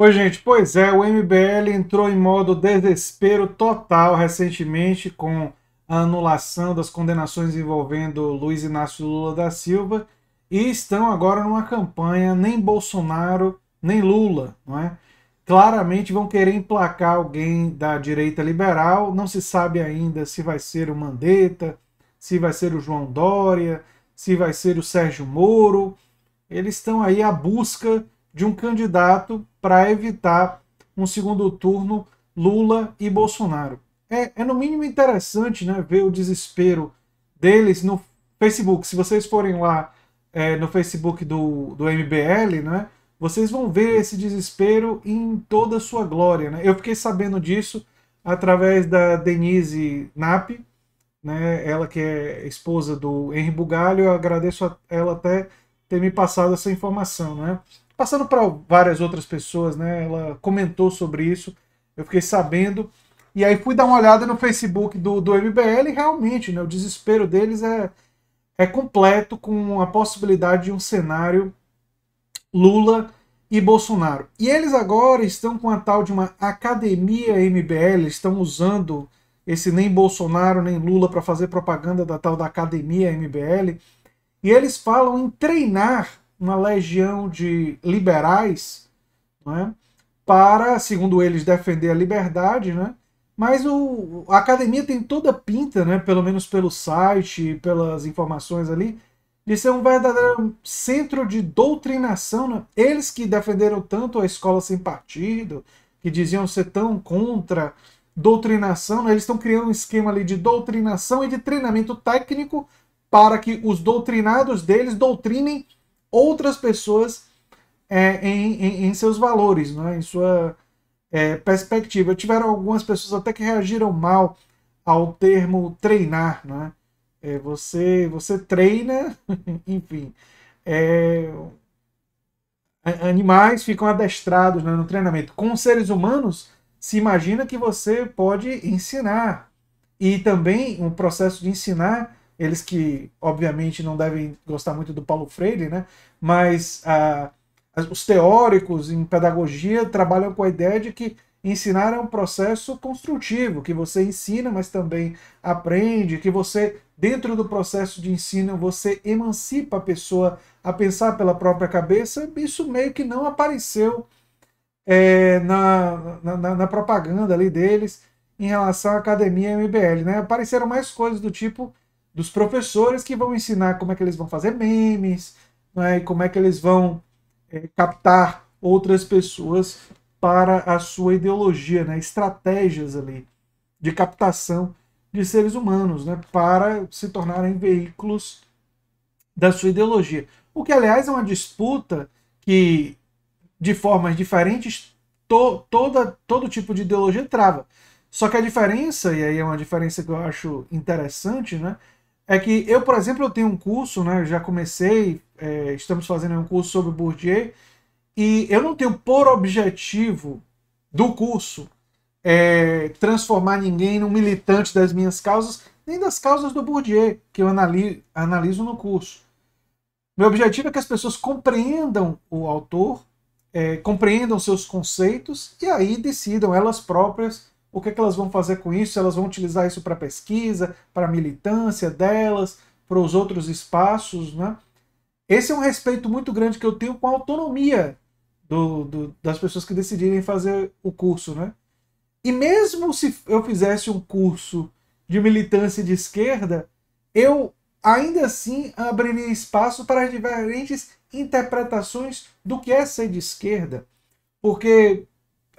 Pois, gente, pois é, o MBL entrou em modo desespero total recentemente com a anulação das condenações envolvendo Luiz Inácio Lula da Silva e estão agora numa campanha nem Bolsonaro nem Lula, não é? Claramente vão querer emplacar alguém da direita liberal, não se sabe ainda se vai ser o Mandetta, se vai ser o João Dória, se vai ser o Sérgio Moro. Eles estão aí à busca de um candidato para evitar um segundo turno Lula e Bolsonaro. É, é, no mínimo interessante né, ver o desespero deles no Facebook. Se vocês forem lá é, no Facebook do, do MBL, né, vocês vão ver esse desespero em toda a sua glória. Né? Eu fiquei sabendo disso através da Denise Nap, né, ela que é esposa do Henri Bugalho. Eu agradeço a ela até ter me passado essa informação. Né? Passando para várias outras pessoas, né? Ela comentou sobre isso, eu fiquei sabendo. E aí fui dar uma olhada no Facebook do, do MBL e realmente, né, o desespero deles é, é completo com a possibilidade de um cenário Lula e Bolsonaro. E eles agora estão com a tal de uma academia MBL, estão usando esse nem Bolsonaro nem Lula para fazer propaganda da tal da academia MBL. E eles falam em treinar uma legião de liberais é? para, segundo eles, defender a liberdade, né? mas o, a academia tem toda a pinta, né? pelo menos pelo site, pelas informações ali, de ser um verdadeiro centro de doutrinação. Né? Eles que defenderam tanto a escola sem partido, que diziam ser tão contra doutrinação, né? eles estão criando um esquema ali de doutrinação e de treinamento técnico para que os doutrinados deles doutrinem outras pessoas é, em, em, em, seus valores, né? em sua é, perspectiva. Tiveram algumas pessoas até que reagiram mal ao termo treinar. Né? É, você, você treina, enfim. É, animais ficam adestrados né, no treinamento. Com seres humanos, se imagina que você pode ensinar. E também um processo de ensinar eles que obviamente não devem gostar muito do Paulo Freire, né? mas ah, os teóricos em pedagogia trabalham com a ideia de que ensinar é um processo construtivo, que você ensina, mas também aprende, que você, dentro do processo de ensino, você emancipa a pessoa a pensar pela própria cabeça. Isso meio que não apareceu é, na, na, na propaganda ali deles em relação à academia MBL. Né? Apareceram mais coisas do tipo dos professores que vão ensinar como é que eles vão fazer memes, né, e como é que eles vão é, captar outras pessoas para a sua ideologia, né, estratégias ali de captação de seres humanos, né, para se tornarem veículos da sua ideologia. O que, aliás, é uma disputa que, de formas diferentes, to, toda, todo tipo de ideologia trava. Só que a diferença, e aí é uma diferença que eu acho interessante, né, é que eu, por exemplo, eu tenho um curso, né? Já comecei, é, estamos fazendo um curso sobre Bourdieu, e eu não tenho por objetivo do curso é, transformar ninguém num militante das minhas causas, nem das causas do Bourdieu, que eu analiso, analiso no curso. Meu objetivo é que as pessoas compreendam o autor, é, compreendam seus conceitos e aí decidam elas próprias o que, é que elas vão fazer com isso? Elas vão utilizar isso para pesquisa, para militância delas, para os outros espaços, né? Esse é um respeito muito grande que eu tenho com a autonomia do, do, das pessoas que decidirem fazer o curso, né? E mesmo se eu fizesse um curso de militância de esquerda, eu ainda assim abriria espaço para diferentes interpretações do que é ser de esquerda. Porque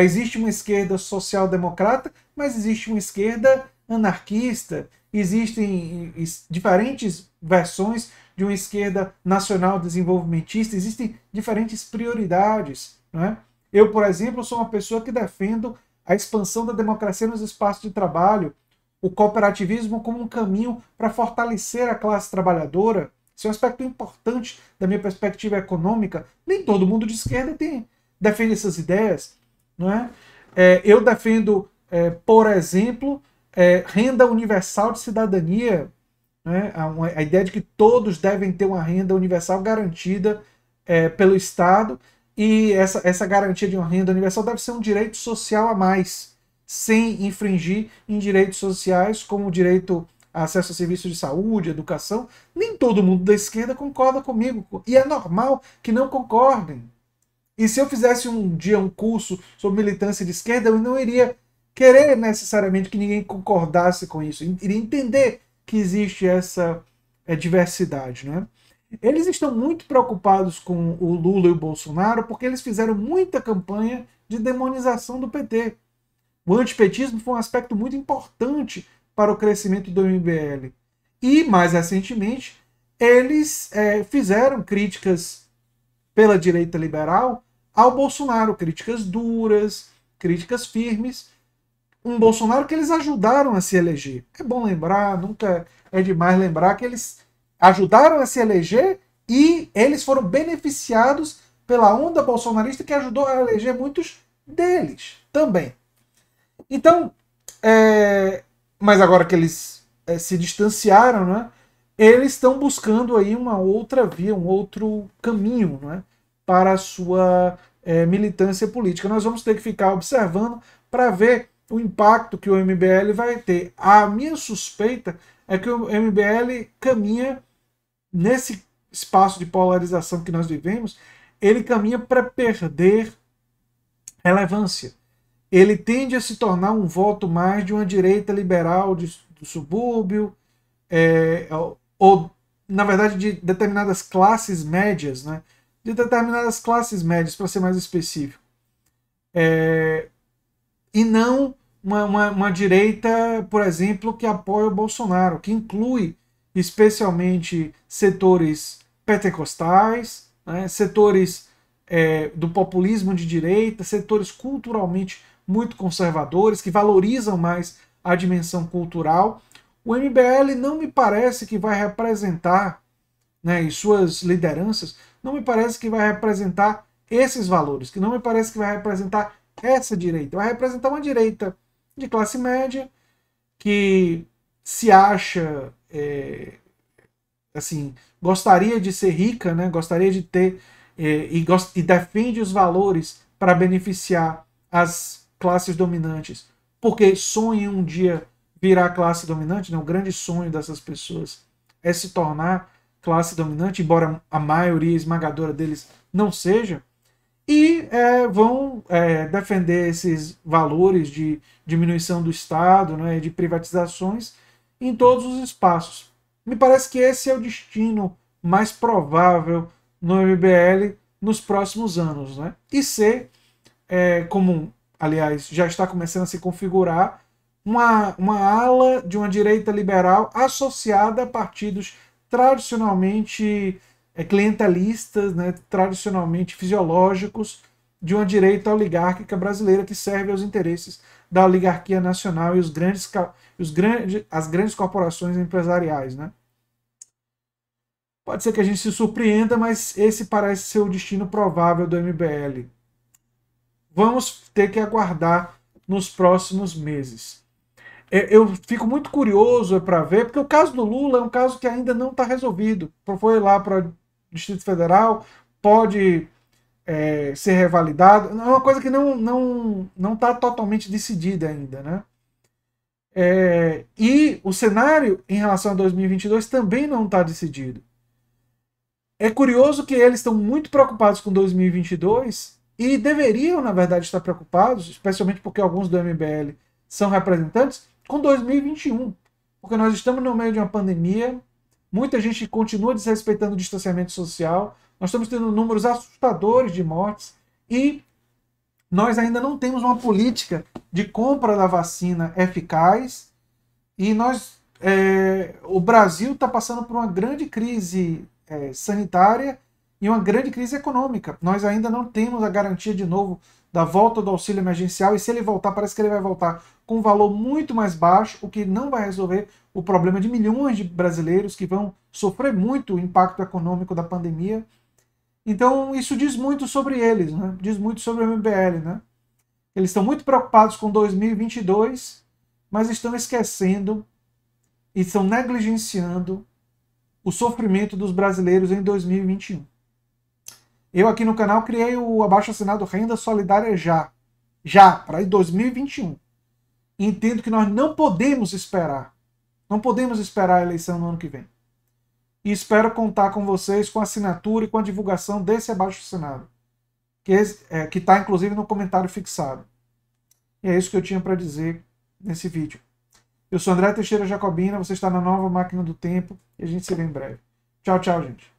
existe uma esquerda social-democrata, mas existe uma esquerda anarquista, existem diferentes versões de uma esquerda nacional desenvolvimentista, existem diferentes prioridades. Né? Eu, por exemplo, sou uma pessoa que defendo a expansão da democracia nos espaços de trabalho, o cooperativismo como um caminho para fortalecer a classe trabalhadora. Isso é um aspecto importante da minha perspectiva econômica. Nem todo mundo de esquerda tem, defende essas ideias. Não é? é eu defendo, é, por exemplo, é, renda universal de cidadania, né? a, a, ideia de que todos devem ter uma renda universal garantida é, pelo Estado, E essa, essa garantia de uma renda universal deve ser um direito social a mais, sem infringir em direitos sociais, como o direito acesso a serviços de saúde, educação. Nem todo mundo da esquerda concorda comigo. E é normal que não concordem. E se eu fizesse um dia um curso sobre militância de esquerda, eu não iria querer necessariamente que ninguém concordasse com isso. Eu iria entender que existe essa é, diversidade. Né? Eles estão muito preocupados com o Lula e o Bolsonaro porque eles fizeram muita campanha de demonização do PT. O antipetismo foi um aspecto muito importante para o crescimento do MBL. E, mais recentemente, eles é, fizeram críticas pela direita liberal ao Bolsonaro, críticas duras, críticas firmes. Um Bolsonaro que eles ajudaram a se eleger. É bom lembrar, nunca é demais lembrar que eles ajudaram a se eleger e eles foram beneficiados pela onda bolsonarista que ajudou a eleger muitos deles também. Então, é, mas agora que eles é, se distanciaram, né, eles estão buscando aí uma outra via, um outro caminho né, para a sua é, militância política. Nós vamos ter que ficar observando para ver o impacto que o MBL vai ter. A minha suspeita é que o MBL caminha nesse espaço de polarização que nós vivemos, ele caminha para perder relevância. Ele tende a se tornar um voto mais de uma direita liberal de, do subúrbio, é, ou, na verdade, de determinadas classes médias, né? de determinadas classes médias, para ser mais específico. É, e não uma, uma, uma, direita, por exemplo, que apoia o Bolsonaro, que inclui especialmente setores pentecostais, né, setores é, do populismo de direita, setores culturalmente muito conservadores, que valorizam mais a dimensão cultural. O MBL não me parece que vai representar, né, e suas lideranças, não me parece que vai representar esses valores, que não me parece que vai representar essa direita. Vai representar uma direita de classe média que se acha é, assim gostaria de ser rica, né? Gostaria de ter é, e, e defende os valores para beneficiar as classes dominantes, porque sonha um dia virar classe dominante. Né? O grande sonho dessas pessoas é se tornar classe dominante, embora a maioria esmagadora deles não seja e é, vão é, defender esses valores de diminuição do Estado, né, de privatizações em todos os espaços. Me parece que esse é o destino mais provável no MBL nos próximos anos. Né? E ser, é, como aliás já está começando a se configurar, uma, uma ala de uma direita liberal associada a partidos tradicionalmente é, clientelistas, né, tradicionalmente fisiológicos, de uma direita oligárquica brasileira que serve aos interesses da oligarquia nacional e os grandes, os grandes, as grandes corporações empresariais. Né? Pode ser que a gente se surpreenda, mas esse parece ser o destino provável do MBL. Vamos ter que aguardar nos próximos meses. É, eu fico muito curioso para ver, porque o caso do Lula é um caso que ainda não está resolvido. Foi lá para Distrito Federal, pode é, ser revalidado. É uma coisa que não não não está totalmente decidida ainda, né? É, e o cenário em relação a 2022 também não está decidido. É curioso que eles estão muito preocupados com 2022 e deveriam, na verdade, estar preocupados, especialmente porque alguns do MBL são representantes, com 2021. Porque nós estamos no meio de uma pandemia, Muita gente continua desrespeitando o distanciamento social. Nós estamos tendo números assustadores de mortes e nós ainda não temos uma política de compra da vacina eficaz. E nós, é, o Brasil está passando por uma grande crise é, sanitária e uma grande crise econômica. Nós ainda não temos a garantia de novo da volta do auxílio emergencial e se ele voltar, parece que ele vai voltar com um valor muito mais baixo, o que não vai resolver o problema de milhões de brasileiros que vão sofrer muito o impacto econômico da pandemia. Então, isso diz muito sobre eles, né? diz muito sobre o MBL. Né? Eles estão muito preocupados com 2022, mas estão esquecendo e estão negligenciando o sofrimento dos brasileiros em 2021. Eu aqui no canal criei o abaixo assinado Renda Solidária Já. Já, para 2021. Entendo que nós não podemos esperar. Não podemos esperar a eleição no ano que vem. E espero contar com vocês com a assinatura e com a divulgação desse abaixo assinado. Que é, está inclusive no comentário fixado. E é isso que eu tinha para dizer nesse vídeo. Eu sou André Teixeira Jacobina, você está na nova máquina do tempo e a gente se vê em breve. Tchau, tchau, gente.